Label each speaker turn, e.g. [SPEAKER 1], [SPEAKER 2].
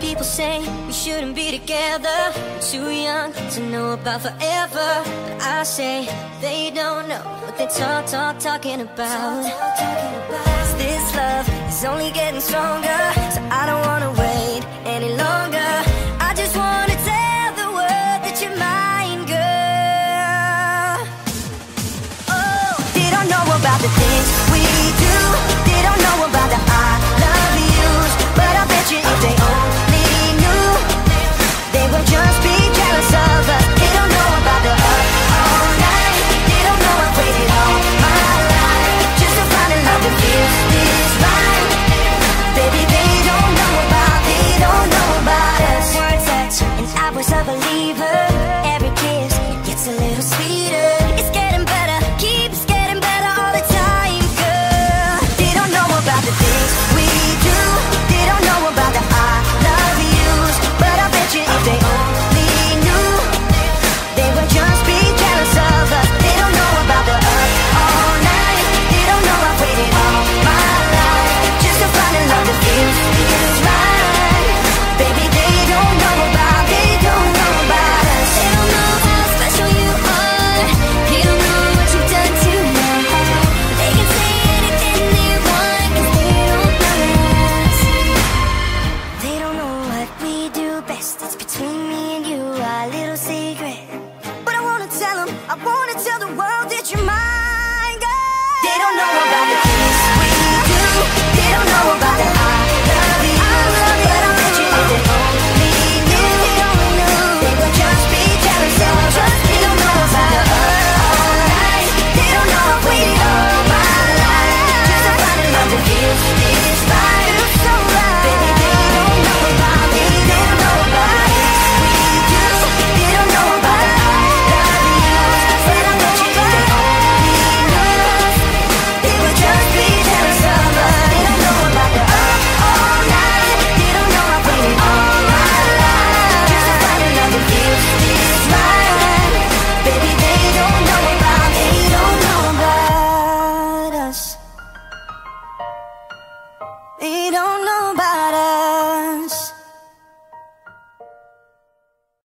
[SPEAKER 1] People say we shouldn't be together. We're too young to know about forever. But I say they don't know what they talk, talk, talking about. Talk, talk, talking about. This love is only getting stronger. about the things we do. I wanna tell the world that you're mine.